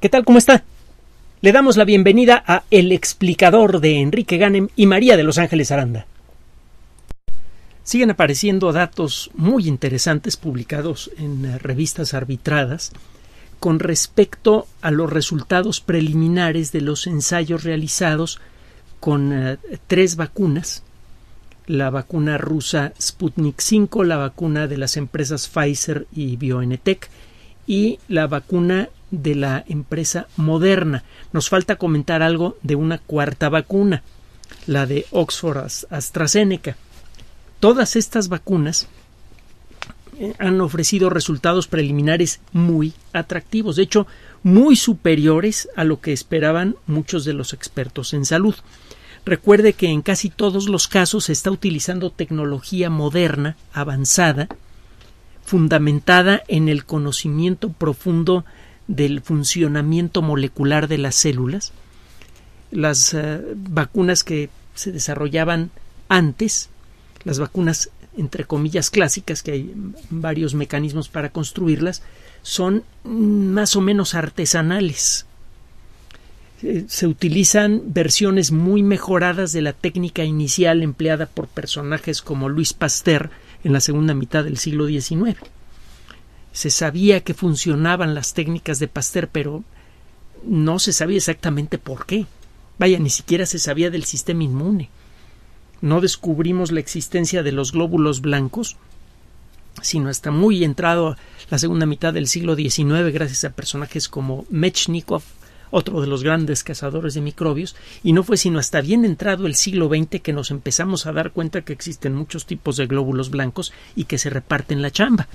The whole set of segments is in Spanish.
¿Qué tal? ¿Cómo está? Le damos la bienvenida a El explicador de Enrique Ganem y María de Los Ángeles Aranda. Siguen apareciendo datos muy interesantes publicados en eh, revistas arbitradas con respecto a los resultados preliminares de los ensayos realizados con eh, tres vacunas la vacuna rusa Sputnik 5, la vacuna de las empresas Pfizer y BioNTech y la vacuna de la empresa Moderna. Nos falta comentar algo de una cuarta vacuna, la de Oxford AstraZeneca. Todas estas vacunas eh, han ofrecido resultados preliminares muy atractivos, de hecho, muy superiores a lo que esperaban muchos de los expertos en salud. Recuerde que en casi todos los casos se está utilizando tecnología moderna, avanzada, fundamentada en el conocimiento profundo del funcionamiento molecular de las células. Las eh, vacunas que se desarrollaban antes, las vacunas entre comillas clásicas, que hay varios mecanismos para construirlas, son más o menos artesanales. Eh, se utilizan versiones muy mejoradas de la técnica inicial empleada por personajes como Luis Pasteur en la segunda mitad del siglo XIX se sabía que funcionaban las técnicas de Pasteur, pero no se sabía exactamente por qué. Vaya, ni siquiera se sabía del sistema inmune. No descubrimos la existencia de los glóbulos blancos, sino hasta muy entrado la segunda mitad del siglo XIX, gracias a personajes como Mechnikov, otro de los grandes cazadores de microbios, y no fue sino hasta bien entrado el siglo XX que nos empezamos a dar cuenta que existen muchos tipos de glóbulos blancos y que se reparten la chamba.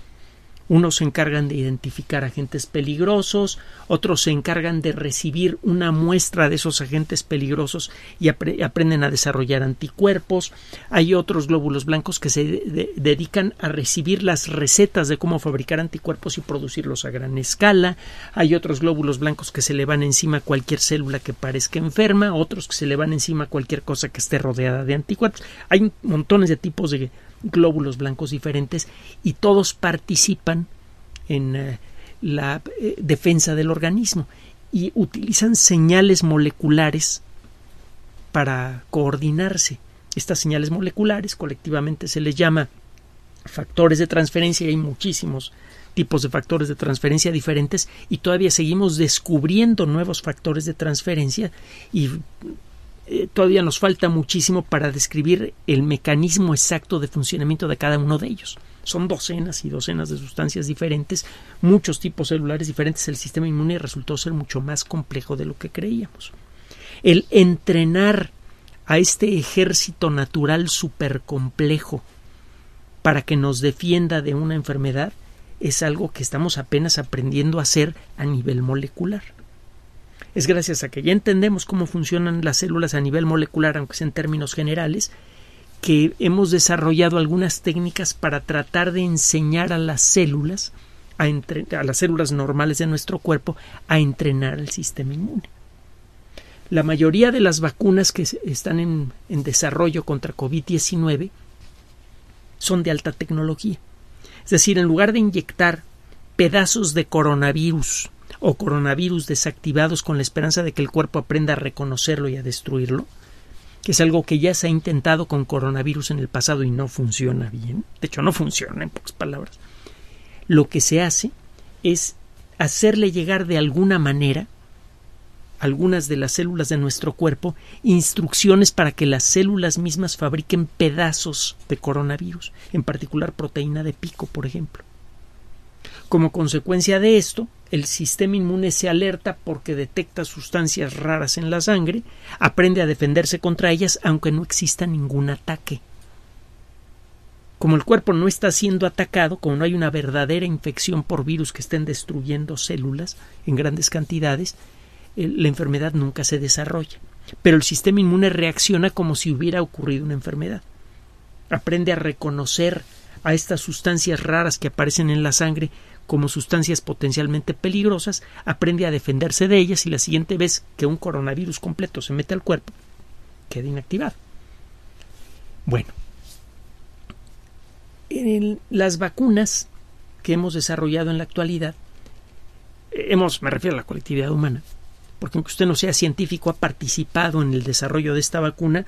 Unos se encargan de identificar agentes peligrosos, otros se encargan de recibir una muestra de esos agentes peligrosos y aprenden a desarrollar anticuerpos. Hay otros glóbulos blancos que se dedican a recibir las recetas de cómo fabricar anticuerpos y producirlos a gran escala. Hay otros glóbulos blancos que se le van encima cualquier célula que parezca enferma, otros que se le van encima cualquier cosa que esté rodeada de anticuerpos. Hay montones de tipos de glóbulos blancos diferentes y todos participan en eh, la eh, defensa del organismo y utilizan señales moleculares para coordinarse. Estas señales moleculares colectivamente se les llama factores de transferencia y hay muchísimos tipos de factores de transferencia diferentes y todavía seguimos descubriendo nuevos factores de transferencia y eh, todavía nos falta muchísimo para describir el mecanismo exacto de funcionamiento de cada uno de ellos. Son docenas y docenas de sustancias diferentes, muchos tipos celulares diferentes. El sistema inmune resultó ser mucho más complejo de lo que creíamos. El entrenar a este ejército natural complejo para que nos defienda de una enfermedad es algo que estamos apenas aprendiendo a hacer a nivel molecular es gracias a que ya entendemos cómo funcionan las células a nivel molecular, aunque sea en términos generales, que hemos desarrollado algunas técnicas para tratar de enseñar a las células, a, las células normales de nuestro cuerpo, a entrenar el sistema inmune. La mayoría de las vacunas que están en, en desarrollo contra COVID-19 son de alta tecnología. Es decir, en lugar de inyectar pedazos de coronavirus o coronavirus desactivados con la esperanza de que el cuerpo aprenda a reconocerlo y a destruirlo, que es algo que ya se ha intentado con coronavirus en el pasado y no funciona bien, de hecho no funciona en pocas palabras, lo que se hace es hacerle llegar de alguna manera algunas de las células de nuestro cuerpo instrucciones para que las células mismas fabriquen pedazos de coronavirus, en particular proteína de pico, por ejemplo. Como consecuencia de esto, el sistema inmune se alerta porque detecta sustancias raras en la sangre, aprende a defenderse contra ellas aunque no exista ningún ataque. Como el cuerpo no está siendo atacado, como no hay una verdadera infección por virus que estén destruyendo células en grandes cantidades, la enfermedad nunca se desarrolla. Pero el sistema inmune reacciona como si hubiera ocurrido una enfermedad. Aprende a reconocer a estas sustancias raras que aparecen en la sangre como sustancias potencialmente peligrosas, aprende a defenderse de ellas y la siguiente vez que un coronavirus completo se mete al cuerpo, queda inactivado. Bueno, en las vacunas que hemos desarrollado en la actualidad hemos, me refiero a la colectividad humana, porque aunque usted no sea científico, ha participado en el desarrollo de esta vacuna,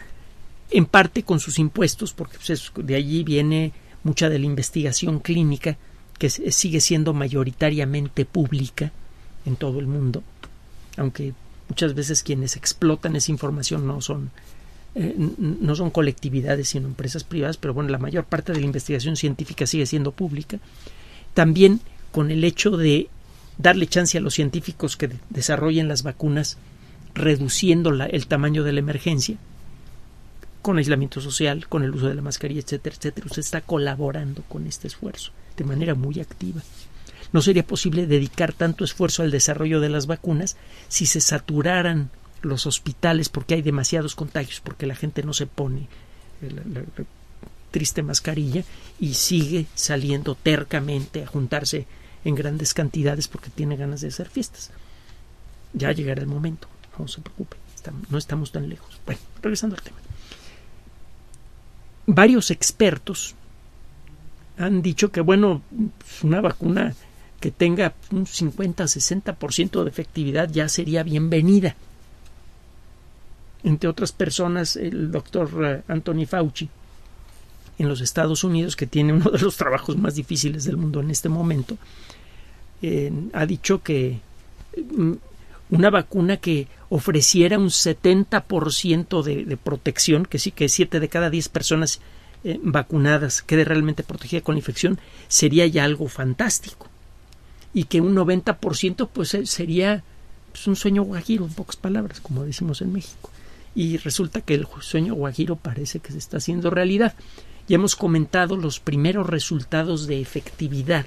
en parte con sus impuestos, porque pues, de allí viene mucha de la investigación clínica que sigue siendo mayoritariamente pública en todo el mundo, aunque muchas veces quienes explotan esa información no son eh, no son colectividades sino empresas privadas, pero bueno, la mayor parte de la investigación científica sigue siendo pública. También con el hecho de darle chance a los científicos que desarrollen las vacunas, reduciendo el tamaño de la emergencia, con aislamiento social, con el uso de la mascarilla, etcétera, etcétera. Usted está colaborando con este esfuerzo de manera muy activa. No sería posible dedicar tanto esfuerzo al desarrollo de las vacunas si se saturaran los hospitales porque hay demasiados contagios, porque la gente no se pone la, triste mascarilla y sigue saliendo tercamente a juntarse en grandes cantidades porque tiene ganas de hacer fiestas. Ya llegará el momento, no se preocupe, no estamos tan lejos. Bueno, regresando al tema varios expertos han dicho que, bueno, una vacuna que tenga un 50-60% de efectividad ya sería bienvenida. Entre otras personas, el doctor eh, Anthony Fauci, en los Estados Unidos, que tiene uno de los trabajos más difíciles del mundo en este momento, eh, ha dicho que mm, una vacuna que ofreciera un 70% de, de protección, que sí que 7 de cada 10 personas eh, vacunadas quede realmente protegida con la infección, sería ya algo fantástico. Y que un 90% pues eh, sería pues, un sueño guajiro, en pocas palabras, como decimos en México. Y resulta que el sueño guajiro parece que se está haciendo realidad. Ya hemos comentado los primeros resultados de efectividad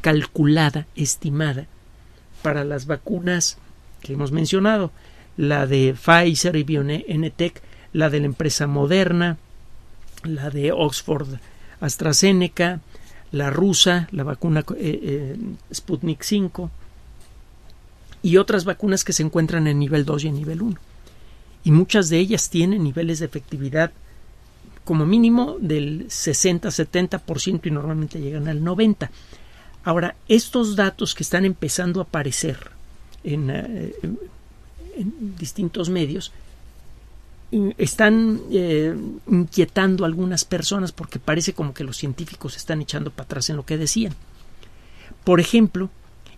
calculada, estimada, para las vacunas que hemos mencionado, la de Pfizer y BioNTech, la de la empresa Moderna, la de Oxford AstraZeneca, la rusa, la vacuna eh, eh, Sputnik 5 y otras vacunas que se encuentran en nivel 2 y en nivel 1. Y muchas de ellas tienen niveles de efectividad como mínimo del 60-70% y normalmente llegan al 90%. Ahora, estos datos que están empezando a aparecer eh, en, distintos medios están eh, inquietando a algunas personas porque parece como que los científicos están echando para atrás en lo que decían. Por ejemplo,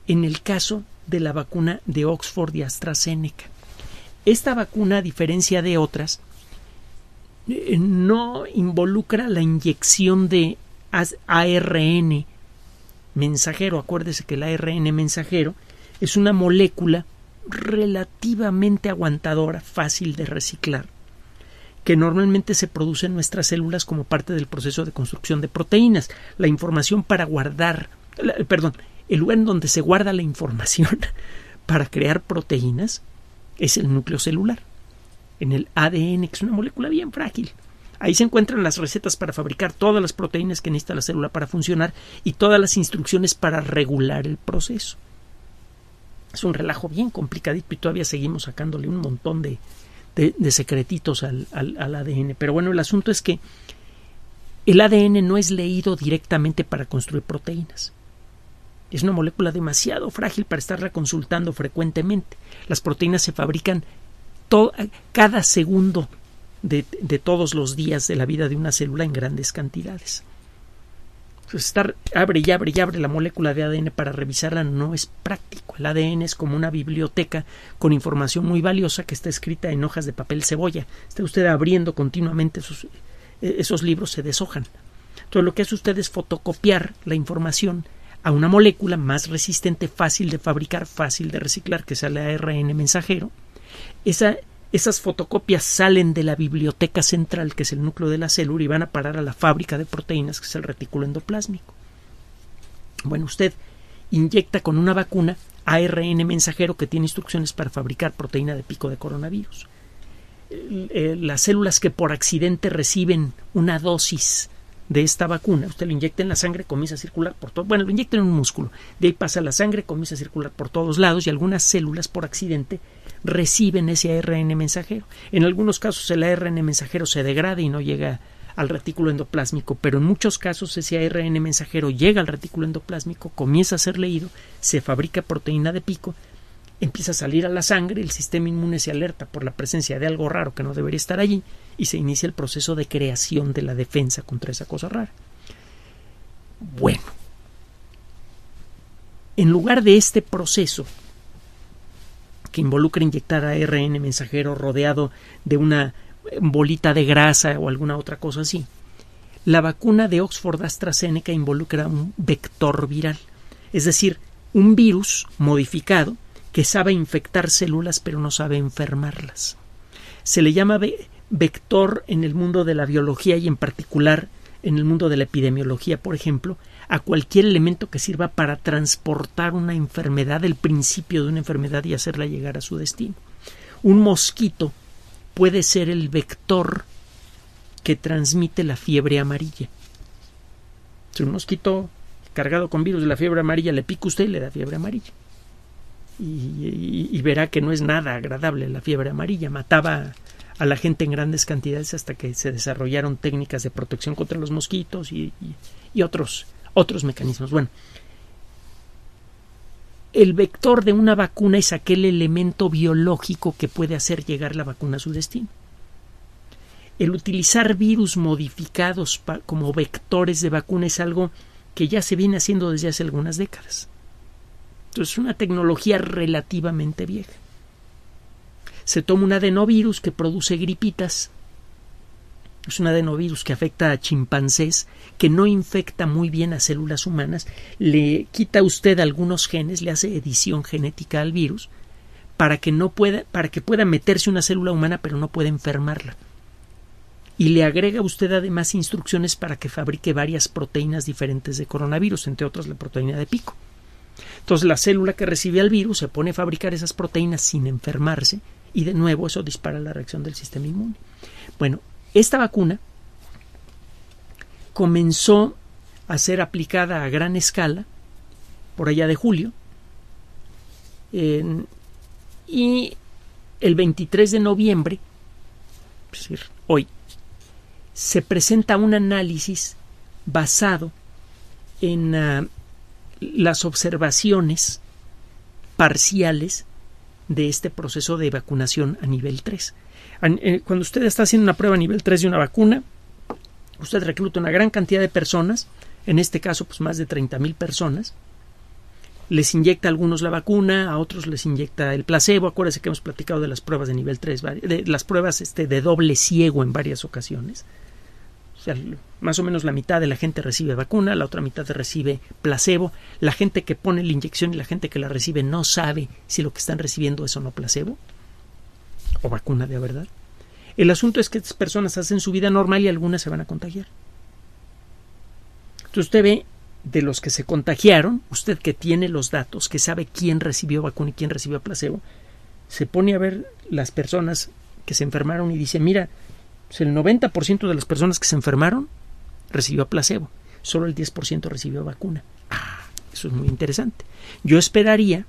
en el caso de la vacuna de Oxford y AstraZeneca. Esta vacuna, a diferencia de otras, eh, no involucra la inyección de ARN mensajero. Acuérdese que el ARN mensajero es una molécula relativamente aguantadora, fácil de reciclar, que normalmente se produce en nuestras células como parte del proceso de construcción de proteínas. La información para guardar, perdón, el lugar en donde se guarda la información para crear proteínas es el núcleo celular, en el ADN, que es una molécula bien frágil. Ahí se encuentran las recetas para fabricar todas las proteínas que necesita la célula para funcionar y todas las instrucciones para regular el proceso. Es un relajo bien complicadito y todavía seguimos sacándole un montón de, de, secretitos al, al, al ADN. Pero bueno, el asunto es que el ADN no es leído directamente para construir proteínas. Es una molécula demasiado frágil para estarla consultando frecuentemente. Las proteínas se fabrican cada segundo de, de, todos los días de la vida de una célula en grandes cantidades. Pues, estar abre y abre y abre la molécula de ADN para revisarla no es práctico. El ADN es como una biblioteca con información muy valiosa que está escrita en hojas de papel cebolla. Está usted abriendo continuamente esos, eh, esos libros, se deshojan. Entonces lo que hace usted es fotocopiar la información a una molécula más resistente, fácil de fabricar, fácil de reciclar, que es el ARN mensajero. Esa esas fotocopias salen de la biblioteca central, que es el núcleo de la célula, y van a parar a la fábrica de proteínas, que es el retículo endoplásmico. Bueno, usted inyecta con una vacuna ARN mensajero que tiene instrucciones para fabricar proteína de pico de coronavirus. Eh, las células que por accidente reciben una dosis de esta vacuna, usted lo inyecta en la sangre, comienza a circular por todo, bueno, lo inyecta en un músculo, de ahí pasa la sangre, comienza a circular por todos lados y algunas células por accidente reciben ese ARN mensajero. En algunos casos el ARN mensajero se degrada y no llega al retículo endoplásmico, pero en muchos casos ese ARN mensajero llega al retículo endoplásmico, comienza a ser leído, se fabrica proteína de pico, empieza a salir a la sangre, el sistema inmune se alerta por la presencia de algo raro que no debería estar allí y se inicia el proceso de creación de la defensa contra esa cosa rara. Bueno, en lugar de este proceso que involucra inyectar ARN mensajero rodeado de una bolita de grasa o alguna otra cosa así. La vacuna de Oxford AstraZeneca involucra un vector viral, es decir, un virus modificado que sabe infectar células pero no sabe enfermarlas. Se le llama vector en el mundo de la biología y en particular en el mundo de la epidemiología, por ejemplo, a cualquier elemento que sirva para transportar una enfermedad, el principio de una enfermedad y hacerla llegar a su destino. Un mosquito puede ser el vector que transmite la fiebre amarilla. Si un mosquito cargado con virus de la fiebre amarilla le pica usted y le da fiebre amarilla. Y, verá que no es nada agradable la fiebre amarilla. Mataba a la gente en grandes cantidades hasta que se desarrollaron técnicas de protección contra los mosquitos y, y otros, otros mecanismos. Bueno, el vector de una vacuna es aquel elemento biológico que puede hacer llegar la vacuna a su destino. El utilizar virus modificados como vectores de vacuna es algo que ya se viene haciendo desde hace algunas décadas. Entonces es una tecnología relativamente vieja. Se toma un adenovirus que produce gripitas es un adenovirus que afecta a chimpancés, que no infecta muy bien a células humanas, le quita usted algunos genes, le hace edición genética al virus, para que no pueda, para que pueda meterse una célula humana pero no pueda enfermarla. Y le agrega a usted además instrucciones para que fabrique varias proteínas diferentes de coronavirus, entre otras la proteína de pico. Entonces la célula que recibe al virus se pone a fabricar esas proteínas sin enfermarse y de nuevo eso dispara la reacción del sistema inmune. Bueno, esta vacuna comenzó a ser aplicada a gran escala por allá de julio y el 23 de noviembre, es decir, hoy, se presenta un análisis basado en ah, las observaciones parciales de este proceso de vacunación a nivel 3. Eh, cuando usted está haciendo una prueba nivel 3 de una vacuna, usted recluta una gran cantidad de personas, en este caso pues más de 30.000 personas, les inyecta a algunos la vacuna, a otros les inyecta el placebo, acuérdese que hemos platicado de las pruebas de nivel 3, de las pruebas este, de doble ciego en varias ocasiones. Más o menos la mitad de la gente recibe vacuna, la otra mitad recibe placebo. La gente que pone la inyección y la gente que la recibe no sabe si lo que están recibiendo es o no placebo o vacuna de verdad. El asunto es que estas personas hacen su vida normal y algunas se van a contagiar. Entonces usted ve de los que se contagiaron, usted que tiene los datos, que sabe quién recibió vacuna y quién recibió placebo, se pone a ver las personas que se enfermaron y dice, mira, pues el 90% de las personas que se enfermaron recibió placebo, solo el 10% recibió vacuna. Ah, eso es muy interesante. Yo esperaría,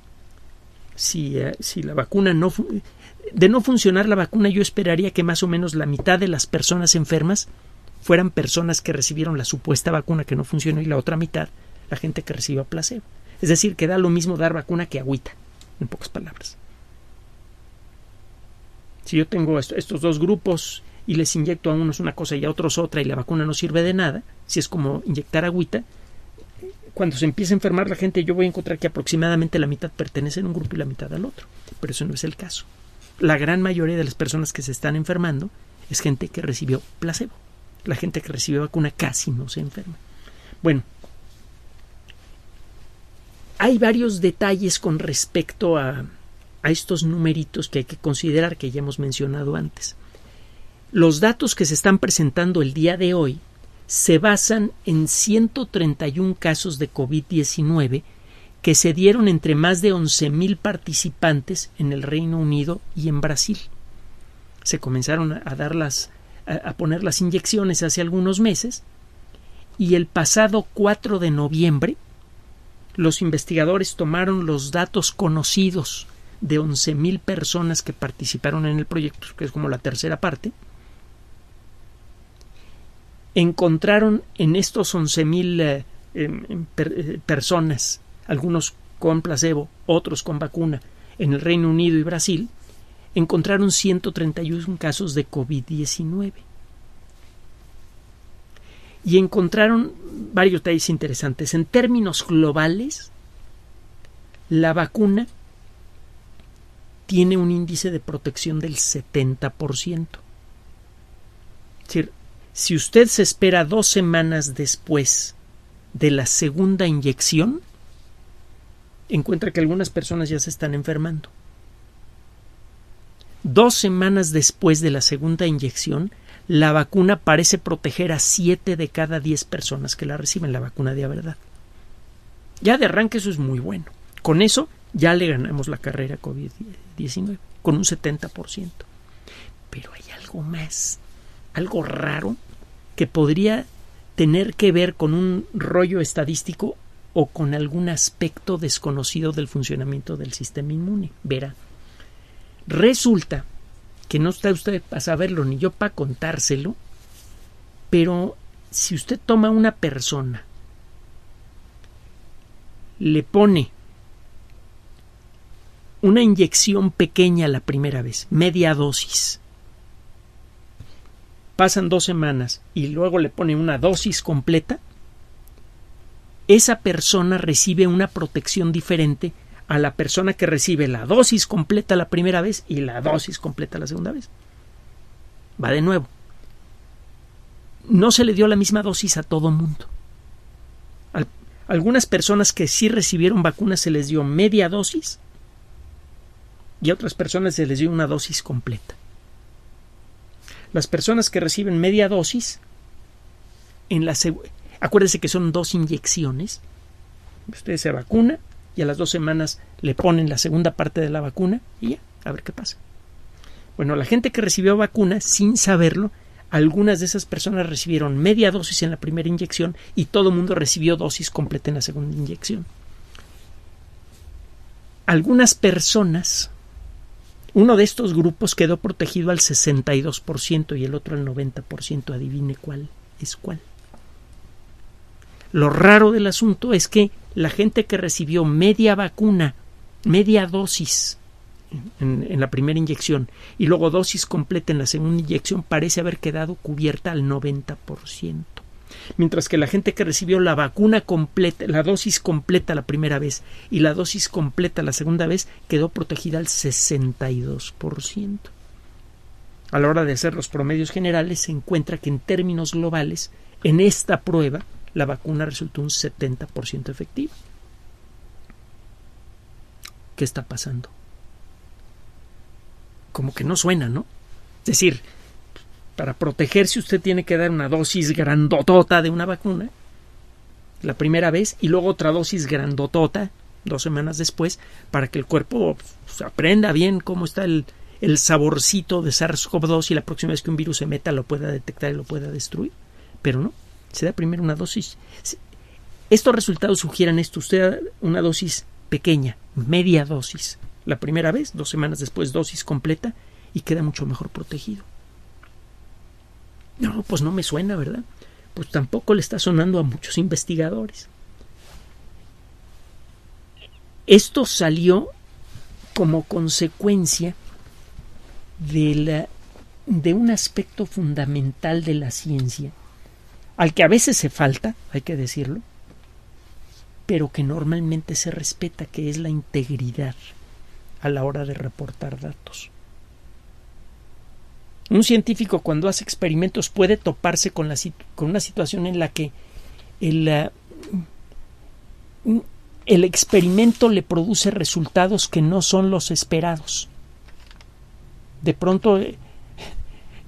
si, eh, si la vacuna no, de no funcionar la vacuna, yo esperaría que más o menos la mitad de las personas enfermas fueran personas que recibieron la supuesta vacuna que no funcionó y la otra mitad la gente que recibió placebo. Es decir, que da lo mismo dar vacuna que agüita, en pocas palabras. Si yo tengo estos dos grupos y les inyecto a unos una cosa y a otros otra y la vacuna no sirve de nada, si es como inyectar agüita, cuando se empiece a enfermar la gente yo voy a encontrar que aproximadamente la mitad pertenece a un grupo y la mitad al otro. Pero eso no es el caso la gran mayoría de las personas que se están enfermando es gente que recibió placebo. La gente que recibió vacuna casi no se enferma. Bueno, hay varios detalles con respecto a, a estos numeritos que hay que considerar que ya hemos mencionado antes. Los datos que se están presentando el día de hoy se basan en 131 casos de COVID-19 que se dieron entre más de 11.000 participantes en el Reino Unido y en Brasil. Se comenzaron a dar las, a poner las inyecciones hace algunos meses y el pasado 4 de noviembre los investigadores tomaron los datos conocidos de 11.000 personas que participaron en el proyecto, que es como la tercera parte, encontraron en estos 11.000 eh, em, em, eh, personas, algunos con placebo, otros con vacuna, en el Reino Unido y Brasil, encontraron 131 casos de COVID-19. Y encontraron varios detalles interesantes. En términos globales, la vacuna tiene un índice de protección del 70%. Es decir, si usted se espera dos semanas después de la segunda inyección, encuentra que algunas personas ya se están enfermando. Dos semanas después de la segunda inyección, la vacuna parece proteger a siete de cada diez personas que la reciben, la vacuna de verdad. Ya de arranque eso es muy bueno. Con eso ya le ganamos la carrera COVID-19, con un 70%. Pero hay algo más, algo raro que podría tener que ver con un rollo estadístico o con algún aspecto desconocido del funcionamiento del sistema inmune. Verá. Resulta que no está usted para saberlo ni yo para contárselo, pero si usted toma una persona, le pone una inyección pequeña la primera vez, media dosis, pasan dos semanas y luego le pone una dosis completa, esa persona recibe una protección diferente a la persona que recibe la dosis completa la primera vez y la dosis completa la segunda vez. Va de nuevo. No se le dio la misma dosis a todo mundo. algunas personas que sí recibieron vacunas se les dio media dosis y a otras personas se les dio una dosis completa. Las personas que reciben media dosis en la Acuérdese que son dos inyecciones. Usted se vacuna y a las dos semanas le ponen la segunda parte de la vacuna y ya, a ver qué pasa. Bueno, la gente que recibió vacuna sin saberlo, algunas de esas personas recibieron media dosis en la primera inyección y todo el mundo recibió dosis completa en la segunda inyección. Algunas personas, uno de estos grupos quedó protegido al 62% y el otro al 90%. Adivine cuál es cuál. Lo raro del asunto es que la gente que recibió media vacuna, media dosis en, la primera inyección y luego dosis completa en la segunda inyección parece haber quedado cubierta al 90%. Mientras que la gente que recibió la vacuna completa, la dosis completa la primera vez y la dosis completa la segunda vez quedó protegida al 62%. A la hora de hacer los promedios generales se encuentra que en términos globales, en esta prueba, la vacuna resultó un 70% efectiva. ¿Qué está pasando? Como que no suena, ¿no? Es decir, para protegerse usted tiene que dar una dosis grandotota de una vacuna la primera vez y luego otra dosis grandotota dos semanas después para que el cuerpo aprenda bien cómo está el, el saborcito de SARS-CoV-2 y la próxima vez que un virus se meta lo pueda detectar y lo pueda destruir. Pero no, se da primero una dosis. Estos resultados sugieren esto. Usted da una dosis pequeña, media dosis. La primera vez, dos semanas después, dosis completa y queda mucho mejor protegido. No, pues no me suena, ¿verdad? Pues tampoco le está sonando a muchos investigadores. Esto salió como consecuencia de, de un aspecto fundamental de la ciencia al que a veces se falta, hay que decirlo, pero que normalmente se respeta, que es la integridad a la hora de reportar datos. Un científico cuando hace experimentos puede toparse con, la, con una situación en la que el, eh, el experimento le produce resultados que no son los esperados. De pronto eh,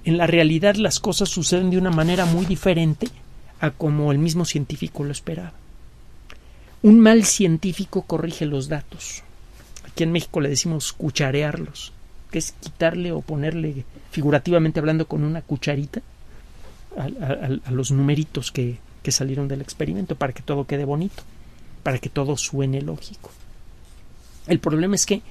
en la realidad las cosas suceden de una manera muy diferente a como el mismo científico lo esperaba. Un mal científico corrige los datos. Aquí en México le decimos cucharearlos, que es quitarle o ponerle, figurativamente hablando, con una cucharita a, los numeritos que, que salieron del experimento para que todo quede bonito, para que todo suene lógico. El problema es que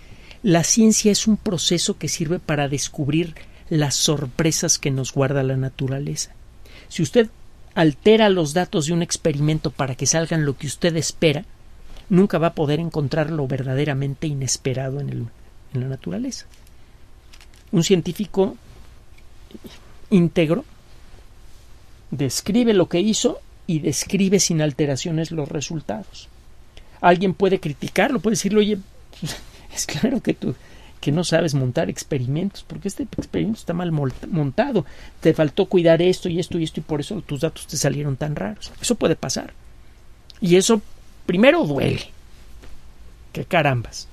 la ciencia es un proceso que sirve para descubrir las sorpresas que nos guarda la naturaleza. Si usted altera los datos de un experimento para que salgan lo que usted espera, nunca va a poder encontrar lo verdaderamente inesperado en, el, en la naturaleza. Un científico íntegro describe lo que hizo y describe sin alteraciones los resultados. Alguien puede criticarlo, puede decirle, oye, es claro que tú que no sabes montar experimentos, porque este experimento está mal montado, te faltó cuidar esto y esto y esto y por eso tus datos te salieron tan raros. Eso puede pasar. Y eso primero duele. Que carambas.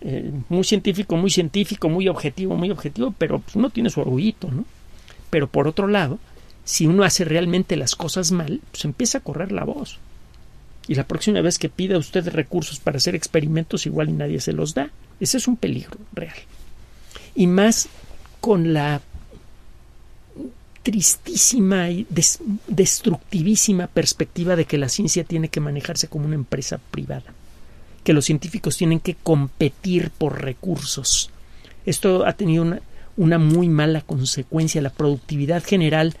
Eh, muy científico, muy científico, muy objetivo, muy objetivo, pero pues, uno tiene su orgullito, ¿no? Pero por otro lado, si uno hace realmente las cosas mal, pues empieza a correr la voz. Y la próxima vez que pida usted recursos para hacer experimentos, igual y nadie se los da. Ese es un peligro real. Y más con la tristísima y destructivísima perspectiva de que la ciencia tiene que manejarse como una empresa privada, que los científicos tienen que competir por recursos. Esto ha tenido una, muy mala consecuencia. La productividad general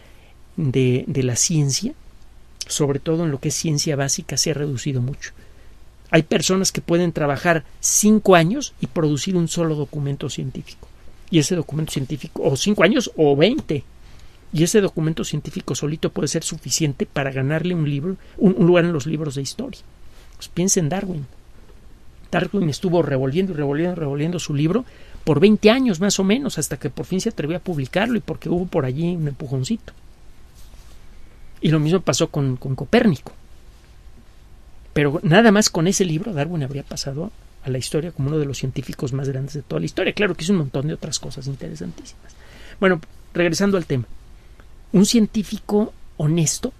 de, de la ciencia, sobre todo en lo que es ciencia básica, se ha reducido mucho. Hay personas que pueden trabajar cinco años y producir un solo documento científico. Y ese documento científico, o cinco años o veinte, y ese documento científico solito puede ser suficiente para ganarle un libro, un, lugar en los libros de historia. Pues piensen en Darwin. Darwin estuvo revolviendo y revolviendo y revolviendo su libro por 20 años más o menos, hasta que por fin se atrevió a publicarlo y porque hubo por allí un empujoncito. Y lo mismo pasó con, con Copérnico. Pero nada más con ese libro Darwin habría pasado a la historia como uno de los científicos más grandes de toda la historia. Claro que hizo un montón de otras cosas interesantísimas. Bueno, regresando al tema. Un científico honesto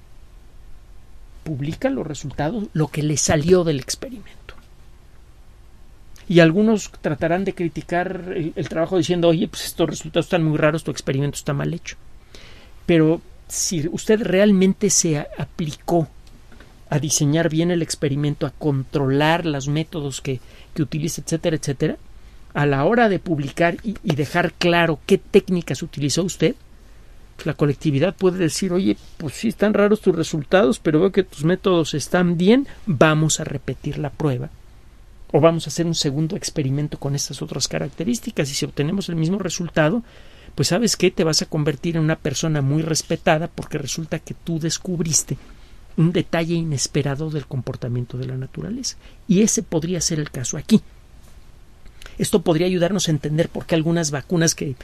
publica los resultados, lo que le salió del experimento. Y algunos tratarán de criticar el, el, trabajo diciendo, oye, pues estos resultados están muy raros, tu experimento está mal hecho. Pero si usted realmente se aplicó a diseñar bien el experimento, a controlar los métodos que, que utiliza, etcétera, etcétera, a la hora de publicar y, dejar claro qué técnicas utilizó usted, la colectividad puede decir, oye, pues sí están raros tus resultados, pero veo que tus métodos están bien, vamos a repetir la prueba. O vamos a hacer un segundo experimento con estas otras características y si obtenemos el mismo resultado, pues sabes que te vas a convertir en una persona muy respetada porque resulta que tú descubriste un detalle inesperado del comportamiento de la naturaleza. Y ese podría ser el caso aquí. Esto podría ayudarnos a entender por qué algunas vacunas que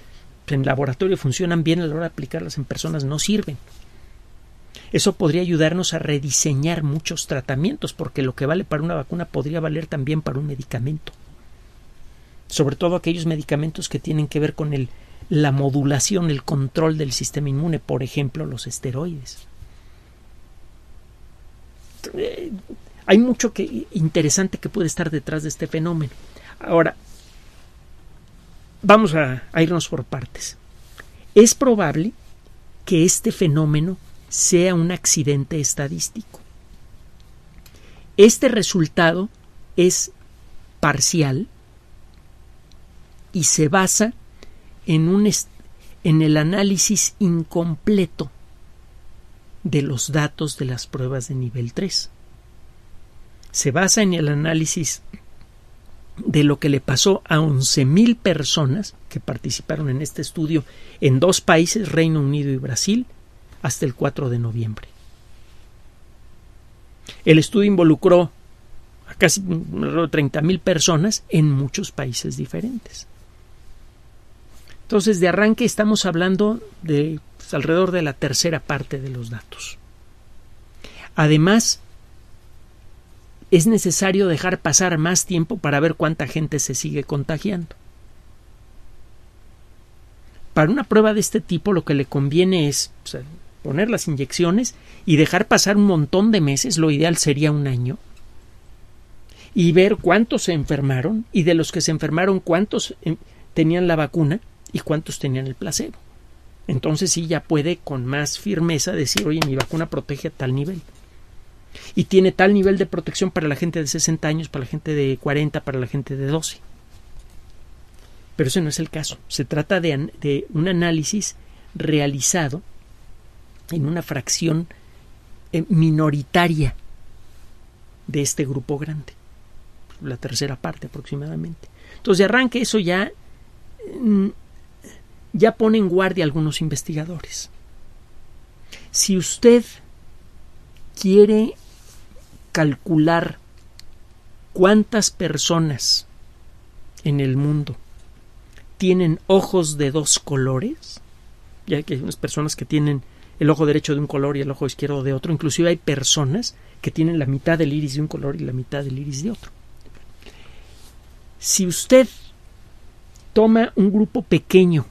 en laboratorio funcionan bien a la hora de aplicarlas en personas no sirven. Eso podría ayudarnos a rediseñar muchos tratamientos, porque lo que vale para una vacuna podría valer también para un medicamento. Sobre todo aquellos medicamentos que tienen que ver con la modulación, el control del sistema inmune, por ejemplo, los esteroides. Hay mucho que, interesante que puede estar detrás de este fenómeno. Ahora, vamos a, a irnos por partes. Es probable que este fenómeno sea un accidente estadístico. Este resultado es parcial y se basa en, un en el análisis incompleto de los datos de las pruebas de nivel 3. Se basa en el análisis de lo que le pasó a 11.000 personas que participaron en este estudio en dos países, Reino Unido y Brasil, hasta el 4 de noviembre. El estudio involucró a casi 30.000 personas en muchos países diferentes. Entonces, de arranque estamos hablando de alrededor de la tercera parte de los datos. Además, es necesario dejar pasar más tiempo para ver cuánta gente se sigue contagiando. Para una prueba de este tipo lo que le conviene es poner las inyecciones y dejar pasar un montón de meses, lo ideal sería un año, y ver cuántos se enfermaron y de los que se enfermaron cuántos em, tenían la vacuna y cuántos tenían el placebo. Entonces sí ya puede con más firmeza decir, oye, mi vacuna protege a tal nivel. Y tiene tal nivel de protección para la gente de 60 años, para la gente de 40, para la gente de 12. Pero ese no es el caso. Se trata de, de un análisis realizado en una fracción eh, minoritaria de este grupo grande, la tercera parte aproximadamente. Entonces, de arranque, eso ya, mm, ya pone en guardia algunos investigadores. Si usted quiere calcular cuántas personas en el mundo tienen ojos de dos colores, ya que hay unas personas que tienen el ojo derecho de un color y el ojo izquierdo de otro, inclusive hay personas que tienen la mitad del iris de un color y la mitad del iris de otro. Si usted toma un grupo pequeño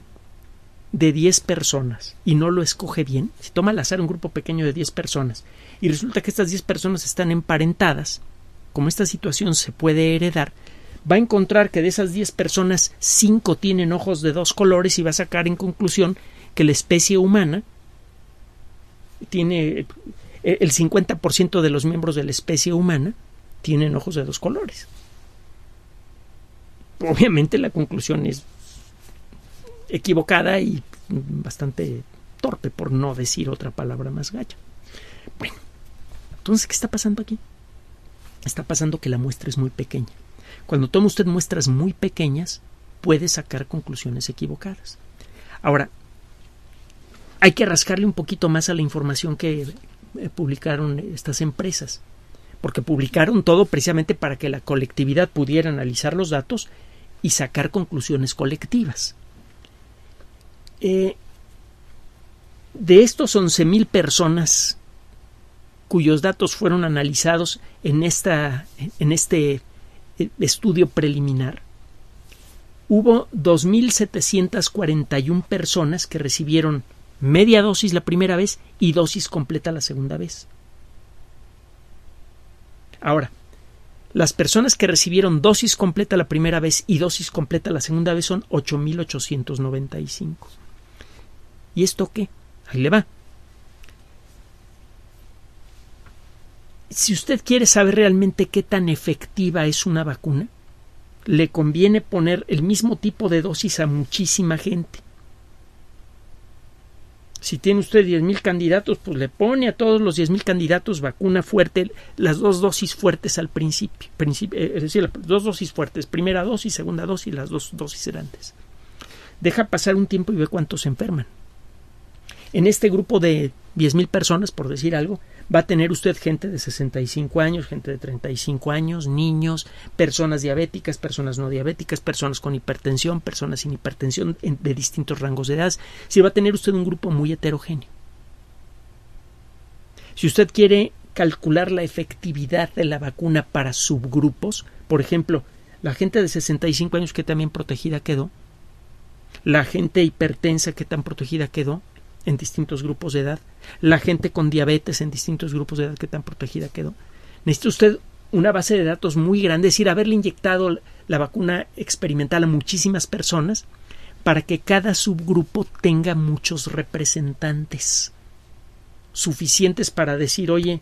de 10 personas y no lo escoge bien, si toma al azar un grupo pequeño de 10 personas y resulta que estas 10 personas están emparentadas, como esta situación se puede heredar, va a encontrar que de esas 10 personas 5 tienen ojos de dos colores y va a sacar en conclusión que la especie humana tiene eh, el 50% de los miembros de la especie humana tienen ojos de dos colores. Obviamente la conclusión es equivocada y bastante torpe, por no decir otra palabra más gacha. Bueno, entonces, ¿qué está pasando aquí? Está pasando que la muestra es muy pequeña. Cuando toma usted muestras muy pequeñas, puede sacar conclusiones equivocadas. Ahora, hay que rascarle un poquito más a la información que eh, publicaron estas empresas, porque publicaron todo precisamente para que la colectividad pudiera analizar los datos y sacar conclusiones colectivas. Eh, de estos 11.000 personas cuyos datos fueron analizados en, esta, en este eh, estudio preliminar, hubo 2.741 personas que recibieron media dosis la primera vez y dosis completa la segunda vez. Ahora, las personas que recibieron dosis completa la primera vez y dosis completa la segunda vez son 8.895. ¿Y esto qué? Ahí le va. si usted quiere saber realmente qué tan efectiva es una vacuna, le conviene poner el mismo tipo de dosis a muchísima gente. Si tiene usted 10.000 candidatos, pues le pone a todos los 10.000 candidatos vacuna fuerte, las dos dosis fuertes al principio, eh, es decir, las dos dosis fuertes, primera dosis, segunda dosis, las dos dosis antes. Deja pasar un tiempo y ve cuántos enferman. En este grupo de 10.000 personas, por decir algo, va a tener usted gente de 65 años, gente de 35 años, niños, personas diabéticas, personas no diabéticas, personas con hipertensión, personas sin hipertensión de distintos rangos de edad. Si va a tener usted un grupo muy heterogéneo. Si usted quiere calcular la efectividad de la vacuna para subgrupos, por ejemplo, la gente de 65 años que también protegida quedó, la gente hipertensa que tan protegida quedó, en distintos grupos de edad, la gente con diabetes en distintos grupos de edad que tan protegida quedó. Necesita usted una base de datos muy grande, es decir, haberle inyectado la vacuna experimental a muchísimas personas para que cada subgrupo tenga muchos representantes suficientes para decir, oye,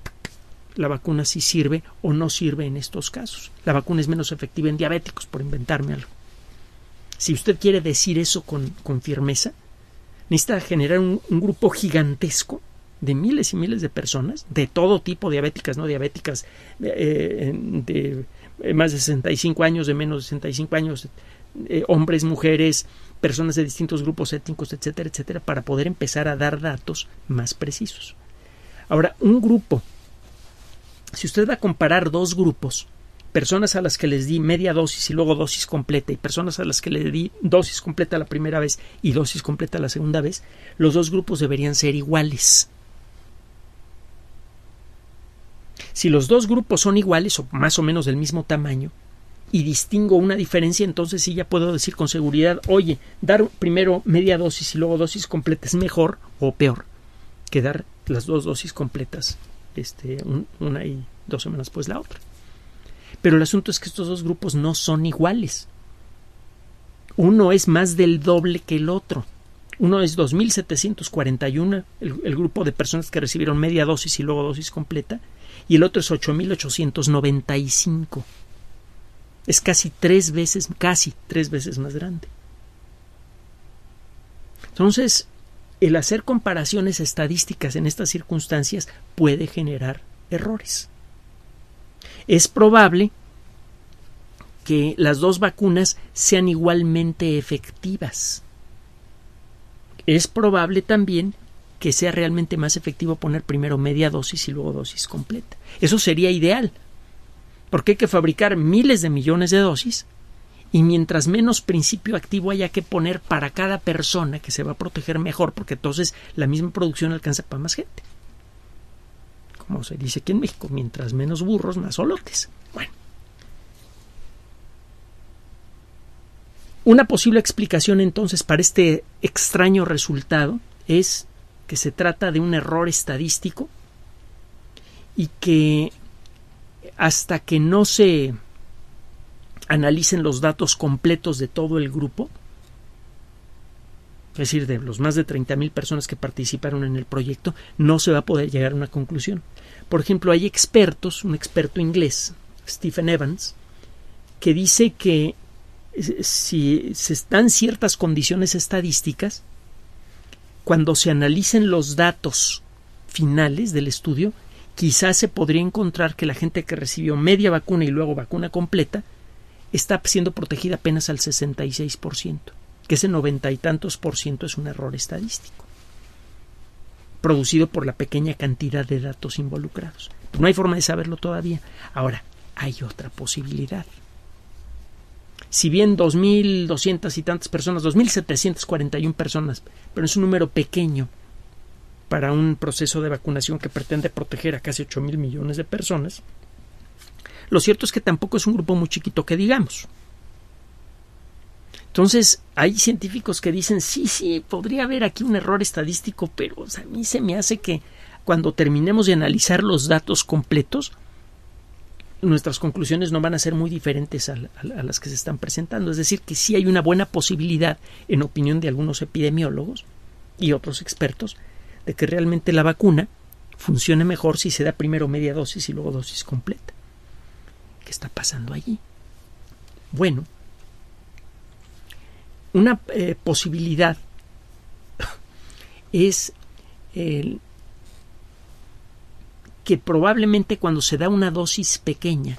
la vacuna sí sirve o no sirve en estos casos. La vacuna es menos efectiva en diabéticos, por inventarme algo. Si usted quiere decir eso con, con firmeza, necesita generar un, grupo gigantesco de miles y miles de personas, de todo tipo, diabéticas, no diabéticas, eh, de eh, más de 65 años, de menos de 65 años, eh, hombres, mujeres, personas de distintos grupos étnicos, etcétera, etcétera, para poder empezar a dar datos más precisos. Ahora, un grupo, si usted va a comparar dos grupos, personas a las que les di media dosis y luego dosis completa y personas a las que le di dosis completa la primera vez y dosis completa la segunda vez, los dos grupos deberían ser iguales. Si los dos grupos son iguales o más o menos del mismo tamaño y distingo una diferencia, entonces sí ya puedo decir con seguridad, oye, dar primero media dosis y luego dosis completa es mejor o peor que dar las dos dosis completas, este, una y dos semanas después la otra. Pero el asunto es que estos dos grupos no son iguales. Uno es más del doble que el otro. Uno es 2.741, el, el grupo de personas que recibieron media dosis y luego dosis completa, y el otro es 8.895. Es casi tres veces, casi tres veces más grande. Entonces, el hacer comparaciones estadísticas en estas circunstancias puede generar errores. Es probable que las dos vacunas sean igualmente efectivas. Es probable también que sea realmente más efectivo poner primero media dosis y luego dosis completa. Eso sería ideal, porque hay que fabricar miles de millones de dosis y mientras menos principio activo haya que poner para cada persona que se va a proteger mejor, porque entonces la misma producción alcanza para más gente. Como se dice aquí en México, mientras menos burros, más solotes. Bueno. Una posible explicación entonces para este extraño resultado es que se trata de un error estadístico y que hasta que no se analicen los datos completos de todo el grupo, es decir, de los más de 30.000 personas que participaron en el proyecto, no se va a poder llegar a una conclusión. Por ejemplo, hay expertos, un experto inglés, Stephen Evans, que dice que si se dan ciertas condiciones estadísticas, cuando se analicen los datos finales del estudio, quizás se podría encontrar que la gente que recibió media vacuna y luego vacuna completa está siendo protegida apenas al 66%, que ese noventa y tantos por ciento es un error estadístico, producido por la pequeña cantidad de datos involucrados. no hay forma de saberlo todavía. Ahora, hay otra posibilidad. Si bien 2.200 y tantas personas, 2.741 personas, pero es un número pequeño para un proceso de vacunación que pretende proteger a casi 8.000 millones de personas, lo cierto es que tampoco es un grupo muy chiquito que digamos. Entonces, hay científicos que dicen, sí, sí, podría haber aquí un error estadístico, pero a mí se me hace que cuando terminemos de analizar los datos completos, nuestras conclusiones no van a ser muy diferentes a, a, las que se están presentando. Es decir, que sí hay una buena posibilidad, en opinión de algunos epidemiólogos y otros expertos, de que realmente la vacuna funcione mejor si se da primero media dosis y luego dosis completa está pasando allí? Bueno, una eh, posibilidad es que probablemente cuando se da una dosis pequeña,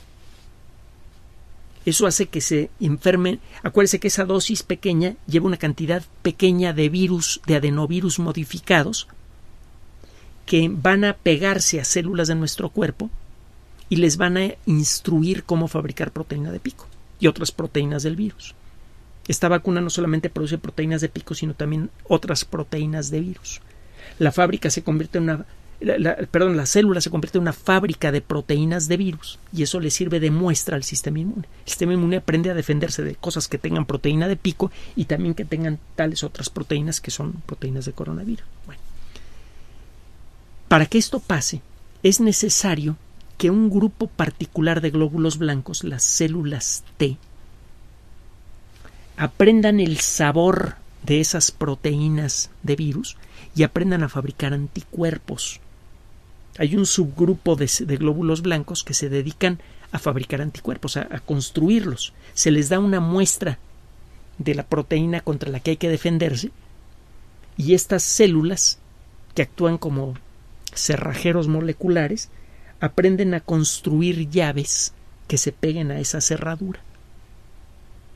eso hace que se enfermen. Acuérdese que esa dosis pequeña lleva una cantidad pequeña de virus, de adenovirus modificados, que van a pegarse a células de nuestro cuerpo y les van a instruir cómo fabricar proteína de pico y otras proteínas del virus. Esta vacuna no solamente produce proteínas de pico, sino también otras proteínas de virus. La fábrica se convierte en una perdón, la célula se convierte en una fábrica de proteínas de virus y eso le sirve de muestra al sistema inmune. El sistema inmune aprende a defenderse de cosas que tengan proteína de pico y también que tengan tales otras proteínas que son proteínas de coronavirus. Bueno, para que esto pase es necesario que un grupo particular de glóbulos blancos, las células T, aprendan el sabor de esas proteínas de virus y aprendan a fabricar anticuerpos. Hay un subgrupo de, glóbulos blancos que se dedican a fabricar anticuerpos, a, a construirlos. Se les da una muestra de la proteína contra la que hay que defenderse y estas células que actúan como cerrajeros moleculares aprenden a construir llaves que se peguen a esa cerradura.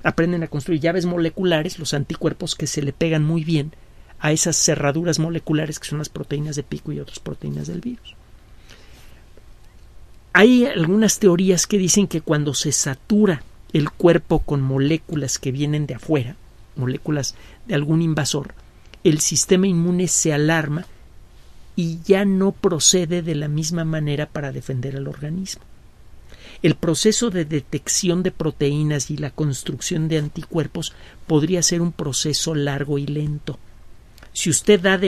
Aprenden a construir llaves moleculares, los anticuerpos que se le pegan muy bien a esas cerraduras moleculares que son las proteínas de pico y otras proteínas del virus. Hay algunas teorías que dicen que cuando se satura el cuerpo con moléculas que vienen de afuera, moléculas de algún invasor, el sistema inmune se alarma y ya no procede de la misma manera para defender al organismo. El proceso de detección de proteínas y la construcción de anticuerpos podría ser un proceso largo y lento. Si usted da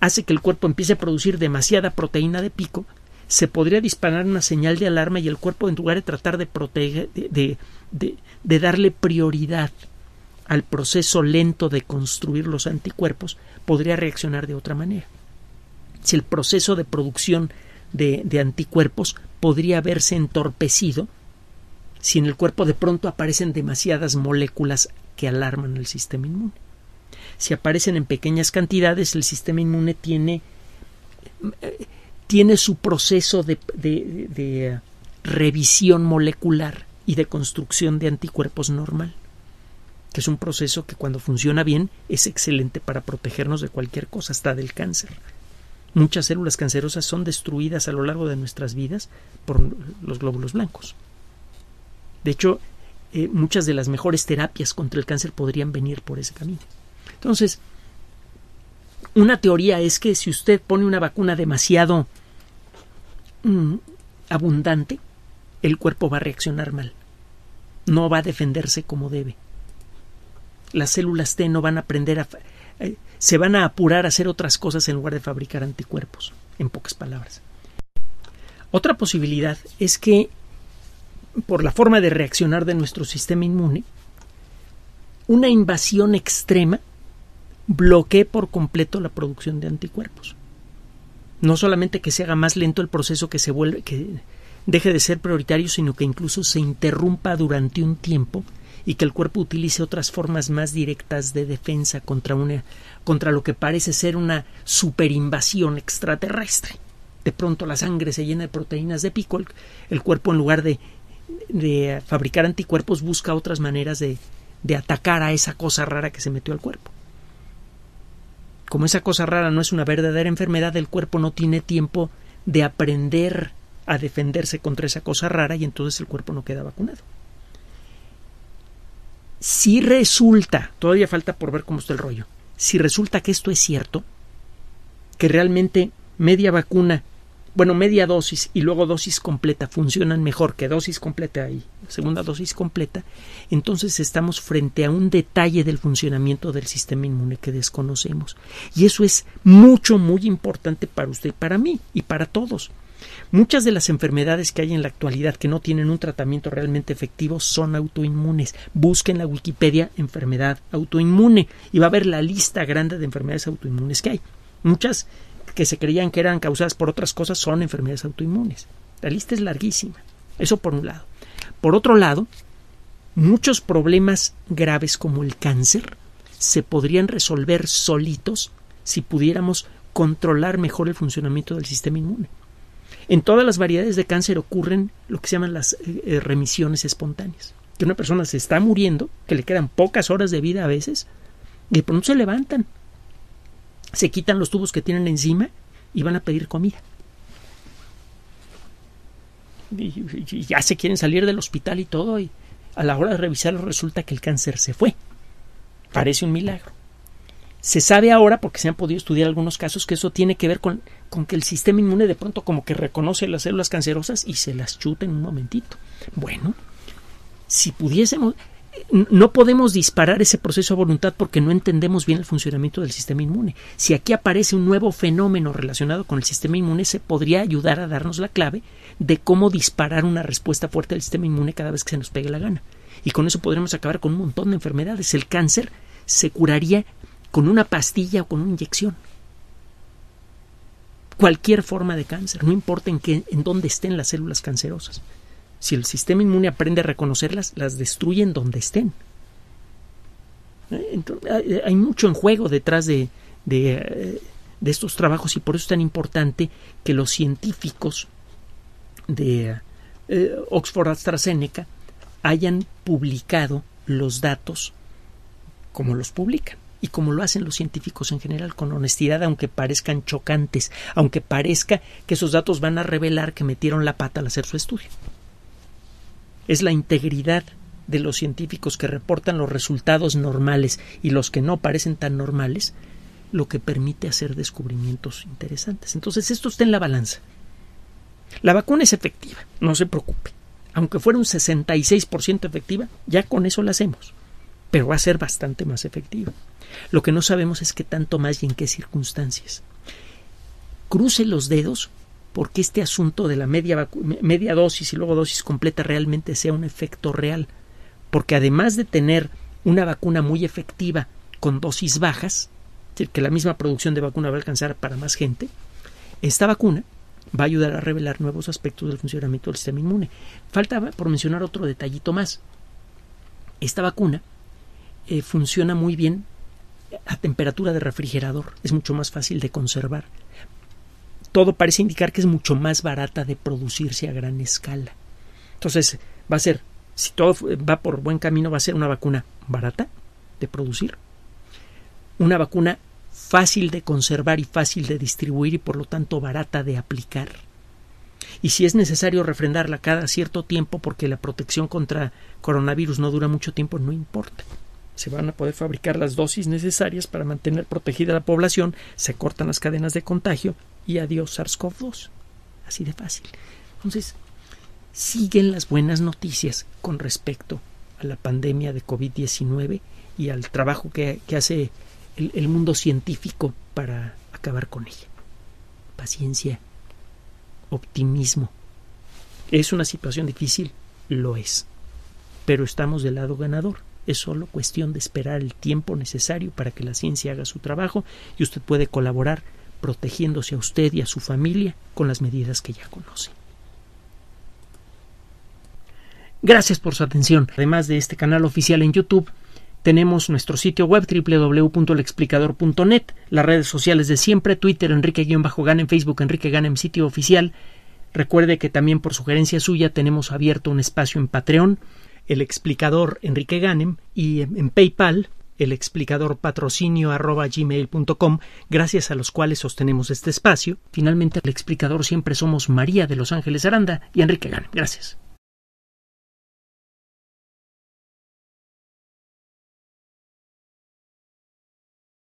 hace que el cuerpo empiece a producir demasiada proteína de pico, se podría disparar una señal de alarma y el cuerpo, en lugar de tratar de, proteger, de, de darle prioridad al proceso lento de construir los anticuerpos, podría reaccionar de otra manera si el proceso de producción de, de anticuerpos podría verse entorpecido si en el cuerpo de pronto aparecen demasiadas moléculas que alarman el sistema inmune. si aparecen en pequeñas cantidades, el sistema inmune tiene, tiene su proceso de, de, de revisión molecular y de construcción de anticuerpos normal, que es un proceso que cuando funciona bien es excelente para protegernos de cualquier cosa, hasta del cáncer. Muchas células cancerosas son destruidas a lo largo de nuestras vidas por los glóbulos blancos. De hecho, eh, muchas de las mejores terapias contra el cáncer podrían venir por ese camino. Entonces, una teoría es que si usted pone una vacuna demasiado mm, abundante, el cuerpo va a reaccionar mal. No va a defenderse como debe. Las células T no van a aprender a... Eh, se van a apurar a hacer otras cosas en lugar de fabricar anticuerpos, en pocas palabras. Otra posibilidad es que por la forma de reaccionar de nuestro sistema inmune, una invasión extrema bloquee por completo la producción de anticuerpos. No solamente que se haga más lento el proceso que se vuelve que deje de ser prioritario, sino que incluso se interrumpa durante un tiempo y que el cuerpo utilice otras formas más directas de defensa contra una contra lo que parece ser una superinvasión extraterrestre. De pronto la sangre se llena de proteínas de pico, el cuerpo en lugar de de fabricar anticuerpos busca otras maneras de, de atacar a esa cosa rara que se metió al cuerpo. Como esa cosa rara no es una verdadera enfermedad, el cuerpo no tiene tiempo de aprender a defenderse contra esa cosa rara y entonces el cuerpo no queda vacunado. Si resulta, todavía falta por ver cómo está el rollo, si resulta que esto es cierto, que realmente media vacuna bueno, media dosis y luego dosis completa funcionan mejor que dosis completa y segunda dosis completa, entonces estamos frente a un detalle del funcionamiento del sistema inmune que desconocemos. Y eso es mucho, muy importante para usted, para mí y para todos. Muchas de las enfermedades que hay en la actualidad que no tienen un tratamiento realmente efectivo son autoinmunes. Busquen en la Wikipedia enfermedad autoinmune y va a ver la lista grande de enfermedades autoinmunes que hay. Muchas que se creían que eran causadas por otras cosas son enfermedades autoinmunes. La lista es larguísima. Eso por un lado. Por otro lado, muchos problemas graves como el cáncer se podrían resolver solitos si pudiéramos controlar mejor el funcionamiento del sistema inmune. En todas las variedades de cáncer ocurren lo que se llaman las eh, eh, remisiones espontáneas. Que una persona se está muriendo, que le quedan pocas horas de vida a veces, y de pronto se levantan se quitan los tubos que tienen encima y van a pedir comida. Y, ya se quieren salir del hospital y todo, y a la hora de revisarlo resulta que el cáncer se fue. Parece un milagro. Se sabe ahora, porque se han podido estudiar algunos casos, que eso tiene que ver con, con que el sistema inmune de pronto como que reconoce las células cancerosas y se las chuta en un momentito. Bueno, si pudiésemos, no podemos disparar ese proceso a voluntad porque no entendemos bien el funcionamiento del sistema inmune. Si aquí aparece un nuevo fenómeno relacionado con el sistema inmune, se podría ayudar a darnos la clave de cómo disparar una respuesta fuerte del sistema inmune cada vez que se nos pegue la gana. Y con eso podremos acabar con un montón de enfermedades. El cáncer se curaría con una pastilla o con una inyección. Cualquier forma de cáncer, no importa en, qué, en dónde estén las células cancerosas. Si el sistema inmune aprende a reconocerlas, las destruyen donde estén. Eh, hay mucho en juego detrás de, eh, de, estos trabajos y por eso es tan importante que los científicos de eh, Oxford AstraZeneca hayan publicado los datos como los publican y como lo hacen los científicos en general, con honestidad, aunque parezcan chocantes, aunque parezca que esos datos van a revelar que metieron la pata al hacer su estudio es la integridad de los científicos que reportan los resultados normales y los que no parecen tan normales, lo que permite hacer descubrimientos interesantes. Entonces, esto está en la balanza. La vacuna es efectiva, no se preocupe. Aunque fuera un 66% efectiva, ya con eso la hacemos. Pero va a ser bastante más efectiva. Lo que no sabemos es qué tanto más y en qué circunstancias. Cruce los dedos porque este asunto de la media, media dosis y luego dosis completa realmente sea un efecto real. Porque además de tener una vacuna muy efectiva con dosis bajas, es decir, que la misma producción de vacuna va a alcanzar para más gente, esta vacuna va a ayudar a revelar nuevos aspectos del funcionamiento del sistema inmune. Falta por mencionar otro detallito más. Esta vacuna eh, funciona muy bien a temperatura de refrigerador. Es mucho más fácil de conservar. Todo parece indicar que es mucho más barata de producirse a gran escala. Entonces, va a ser, si todo va por buen camino, va a ser una vacuna barata de producir, una vacuna fácil de conservar y fácil de distribuir y por lo tanto barata de aplicar. Y si es necesario refrendarla cada cierto tiempo porque la protección contra coronavirus no dura mucho tiempo, no importa. Se van a poder fabricar las dosis necesarias para mantener protegida la población, se cortan las cadenas de contagio y adiós SARS-CoV-2. Así de fácil. Entonces, siguen las buenas noticias con respecto a la pandemia de COVID-19 y al trabajo que, hace el, el mundo científico para acabar con ella. Paciencia, optimismo. ¿Es una situación difícil? Lo es. Pero estamos del lado ganador. Es solo cuestión de esperar el tiempo necesario para que la ciencia haga su trabajo y usted puede colaborar protegiéndose a usted y a su familia con las medidas que ya conoce. Gracias por su atención. Además de este canal oficial en YouTube, tenemos nuestro sitio web www.lexplicador.net, las redes sociales de siempre, Twitter Enrique-Ganem, Facebook Enrique Ganem, sitio oficial. Recuerde que también por sugerencia suya tenemos abierto un espacio en Patreon, el explicador Enrique Ganem, y en, PayPal, el explicador patrocinio arroba gmail.com, gracias a los cuales sostenemos este espacio. Finalmente, el explicador siempre somos María de Los Ángeles Aranda y Enrique Ganem. Gracias.